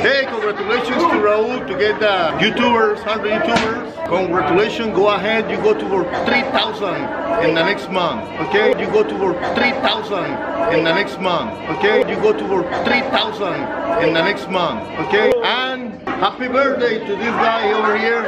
Hey, congratulations to Raul to get the YouTubers, 100 YouTubers. Congratulations, go ahead, you go to for 3,000 in the next month, okay? You go to for 3,000 in the next month, okay? You go to for 3,000 in the next month, okay? And happy birthday to this guy over here.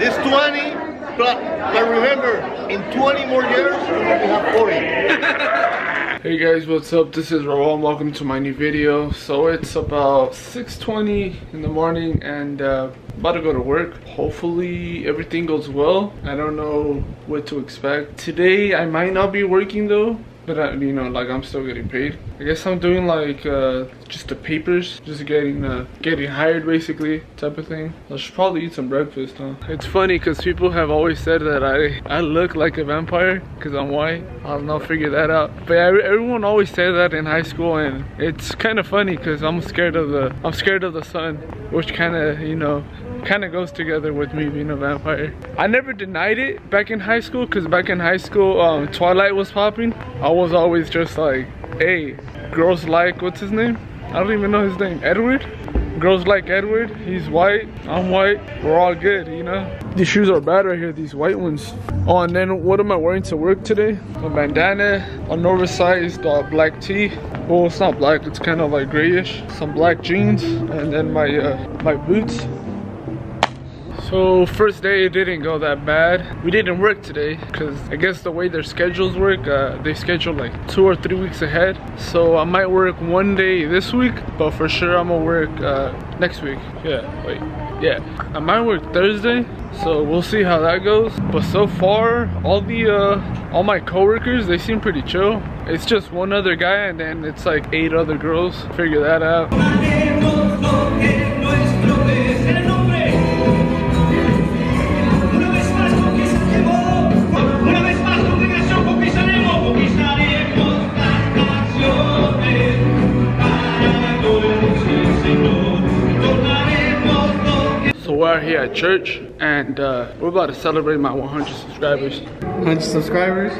This 20, but, but remember, in 20 more years, we have 40. Hey guys, what's up? This is Raul. Welcome to my new video. So it's about 6.20 in the morning and uh, about to go to work. Hopefully everything goes well. I don't know what to expect. Today I might not be working though but I, you know like i'm still getting paid. I guess i'm doing like uh, just the papers just getting uh, getting hired basically type of thing. I should probably eat some breakfast huh? It's funny because people have always said that i i look like a vampire because i'm white. I don't know figure that out. But everyone always said that in high school and it's kind of funny because i'm scared of the i'm scared of the sun which kind of you know kind of goes together with me being a vampire. I never denied it back in high school because back in high school, um, Twilight was popping. I was always just like, hey, girls like, what's his name? I don't even know his name, Edward? Girls like Edward, he's white, I'm white, we're all good, you know? These shoes are bad right here, these white ones. Oh, and then what am I wearing to work today? A bandana, an oversized uh, black tee. Well, it's not black, it's kind of like grayish. Some black jeans, and then my, uh, my boots. So first day it didn't go that bad. We didn't work today because I guess the way their schedules work, uh, they schedule like two or three weeks ahead. So I might work one day this week, but for sure I'm gonna work uh, next week. Yeah, wait, yeah. I might work Thursday, so we'll see how that goes. But so far, all the uh, all my coworkers, they seem pretty chill. It's just one other guy and then it's like eight other girls. Figure that out. At church and uh, we're about to celebrate my 100 subscribers. 100 subscribers?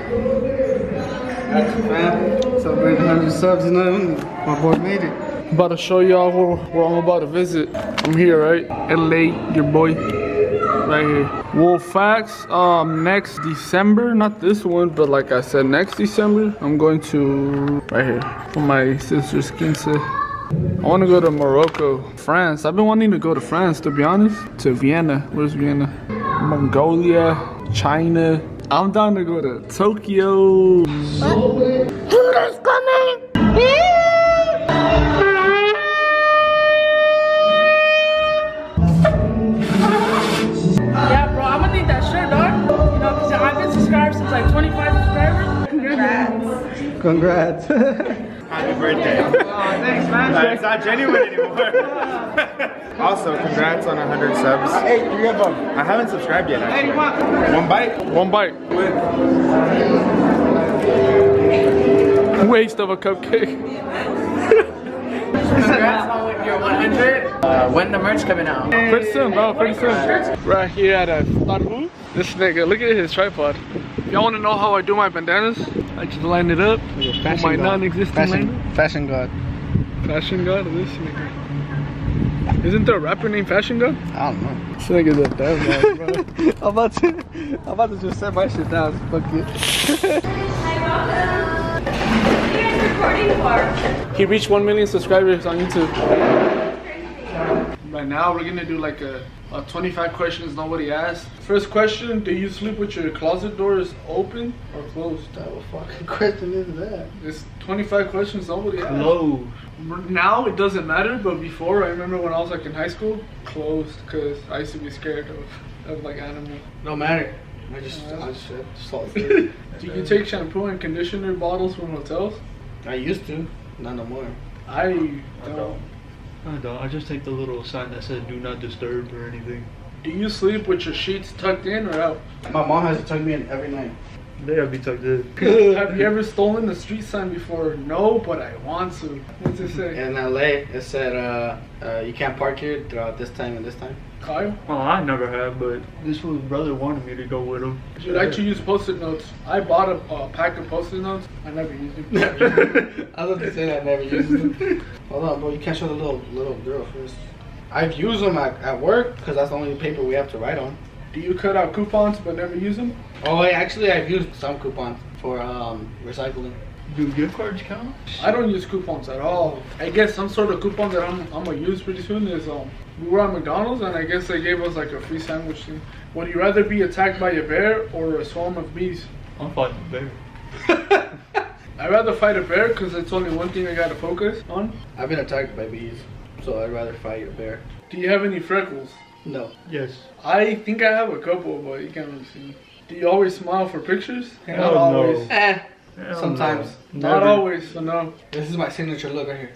Celebrating 100 subs, my boy made it. I'm about to show y'all where, where, I'm about to visit. I'm here, right? LA, your boy, right here. Wolf Facts, um, next December, not this one, but like I said, next December, I'm going to, right here, for my sister's quince. I want to go to Morocco, France. I've been wanting to go to France, to be honest. To Vienna. Where's Vienna? Mongolia, China. I'm down to go to Tokyo. Judas coming! Yeah, bro, I'm gonna need that shirt, dog. You know, because I've been subscribed since like 25 subscribers. Congrats! Congrats. Congrats. Happy birthday. Oh, thanks, man. Uh, it's not genuine anymore. also, congrats on 100 subs. Hey, you have um, I haven't subscribed yet, actually. One bite? One bite. Waste of a cupcake. Congrats on your 100. Uh, when the merch coming out? Pretty soon, bro. Pretty soon. Right here at a Starbucks. This nigga, look at his tripod. Y'all want to know how I do my bandanas? I just line it up with my non-existent fashion, fashion god. Fashion god? This nigga. Isn't there a rapper named Fashion God? I don't know. This nigga's a devil, bro. I'm about to, I'm about to just set my shit down. Fuck it. he reached 1 million subscribers on YouTube. Right now, we're gonna do like a uh, 25 questions nobody asked. First question, do you sleep with your closet doors open or closed? That What fucking question is that? It's 25 questions nobody asked. Closed. Now it doesn't matter, but before, I remember when I was like in high school, closed, because I used to be scared of, of like animals. No matter. I just, uh, I just, just Do you take shampoo and conditioner bottles from hotels? I used to, not no more. I don't. I don't. I just take the little sign that says "Do not disturb" or anything. Do you sleep with your sheets tucked in or out? My mom has to tuck me in every night. They gotta be tucked in. Have you ever stolen the street sign before? No, but I want to. What's it say? In LA, it said uh, uh, you can't park here throughout this time and this time. Kyle? Well, I never have, but this fool's brother wanted me to go with him. Dude, I actually use post-it notes. I bought a uh, pack of post-it notes. I never used them. I was gonna say that I never used them. Hold on, bro. You can't show the little little girl first. I've used them at, at work because that's the only paper we have to write on. Do you cut out coupons but never use them? Oh, wait, actually, I've used some coupons for um, recycling. Do gift cards count? I don't use coupons at all. I guess some sort of coupon that I'm, I'm gonna use pretty soon is um we were at McDonald's and I guess they gave us like a free sandwich thing. Would you rather be attacked by a bear or a swarm of bees? I'm fighting the bear. I'd rather fight a bear because it's only one thing I gotta focus on. I've been attacked by bees, so I'd rather fight a bear. Do you have any freckles? No. Yes. I think I have a couple, but you can't really see. Do you always smile for pictures? Hell Not no. always. Eh, Hell sometimes. no. Not Never. always, so no. This is my signature look right here.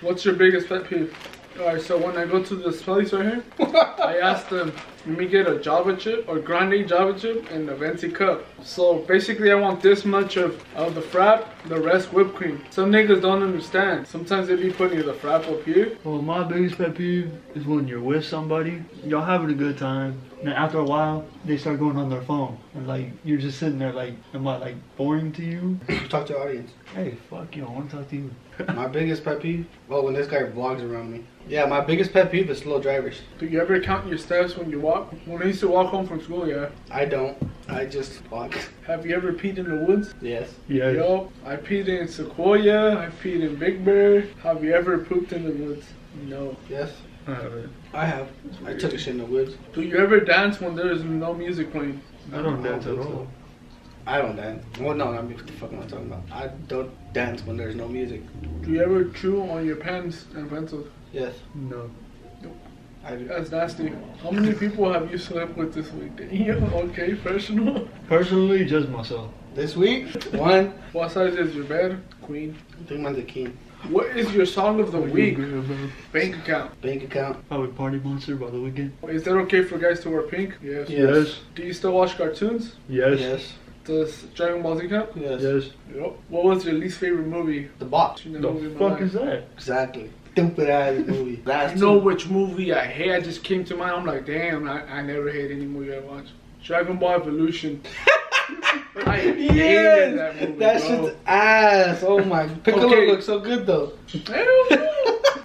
What's your biggest pet peeve? Alright, so when I go to this place right here, I asked them, let me get a Java chip or grande Java chip and a venti cup. So basically I want this much of, of the frap, the rest whipped cream. Some niggas don't understand. Sometimes they be putting the frap up here. Well, my biggest pet peeve is when you're with somebody, y'all having a good time, and after a while, they start going on their phone. And like, you're just sitting there like, am I like boring to you? Talk to the audience. Hey, fuck you, I want to talk to you. My biggest pet peeve? Oh, when this guy vlogs around me. Yeah, my biggest pet peeve is slow drivers. Do you ever count your steps when you walk? When I used to walk home from school, yeah. I don't. I just walk. Have you ever peed in the woods? Yes. Yeah. Yo, I peed in Sequoia, I peed in Big Bear. Have you ever pooped in the woods? No. Yes. I haven't. I have. I took a shit in the woods. Do you ever dance when there is no music playing? I don't dance at think all. I don't dance. Well, no, I mean, what the fuck am I talking about? I don't dance when there's no music. Do you ever chew on your pens and pencils? Yes, No. I do. That's nasty. How many people have you slept with this week? Damn, okay, professional. Personally, just myself. This week, one, What size is your bed? Queen. I think mine's a king. What is your song of the week? Agree with that. Bank account. Bank account. Probably Party Monster by the Weeknd. Is that okay for guys to wear pink? Yes. Yes. Do you still watch cartoons? Yes. Yes. Does Dragon Ball Z count? Yes. Yes. Yep. What was your least favorite movie? The box. Seen that The movie fuck is that? Exactly. Stupid ass movie. I Last know two. which movie I hate. I just came to mind. I'm like, damn, I, I never hate any movie I watch. Dragon Ball Evolution. I hated Yes. that movie. That bro. shit's ass. Oh my. Piccolo Okay. looks so good though. Hell no.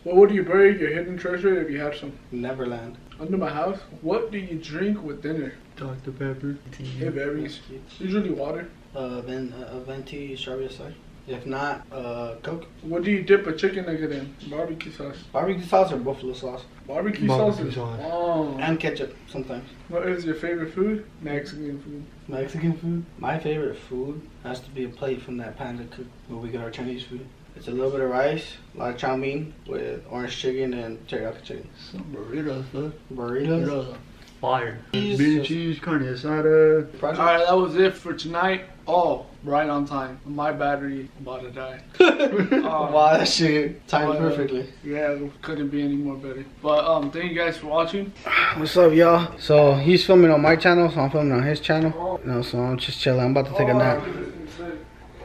What would you bury your hidden treasure if you had some? Neverland. Under my house? What do you drink with dinner? Dr. Pepper. It varies. Usually water. Uh, then uh, a venti strawberry sauce. If not, uh, Coke. What do you dip a chicken nugget in? Barbecue sauce. Barbecue sauce or buffalo sauce. Barbecue, Barbecue sauce sauce. bomb. And ketchup sometimes. What is your favorite food? Mexican food. Mexican food. My favorite food has to be a plate from that panda cook where we get our Chinese food. It's a little bit of rice, a lot of chow mein with orange chicken and teriyaki chicken. Some burritos, huh? Burritos. Burritos. Fire. Cheese. Bean cheese, carne asada. Project. Alright, that was it for tonight. Oh, right on time. My battery about to die. Oh, wow, that shit timed Uh, perfectly. Yeah, couldn't be any more better. But um, thank you guys for watching. What's up, y'all? So he's filming on my channel, so I'm filming on his channel. You know, so I'm just chilling. I'm about to take a nap.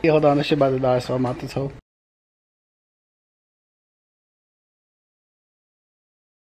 Hey, hold on, this shit about to die, so I'm out this hole.